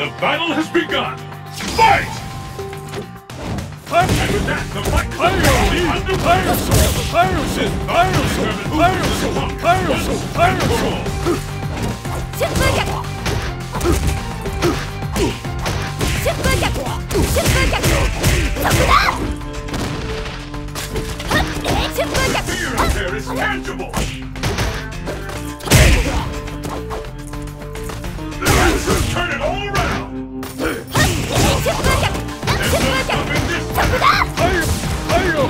The battle has begun! Fight! Pirates! that, the fight under Pirates! Pirates! Pirates! Pirates! Pirates! Pirates! Pirates!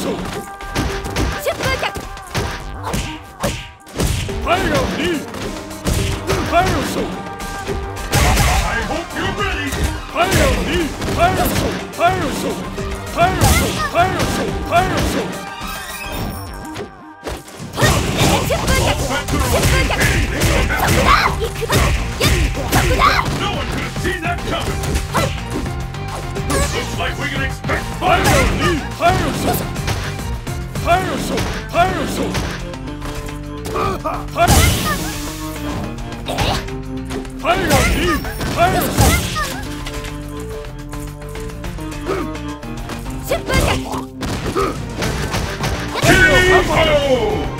出風脚前を2前をそう I hope you're ready 前を2前をそう前をそう前をそう前をそう前をそう出風脚出風脚そこだ行くぞそこだ No one could have seen that coming Looks like we can expect 前を2前をそう海尔兽，海尔兽，哈哈，海尔，海尔鱼，海尔兽，嗯，出发，嗯，起跑！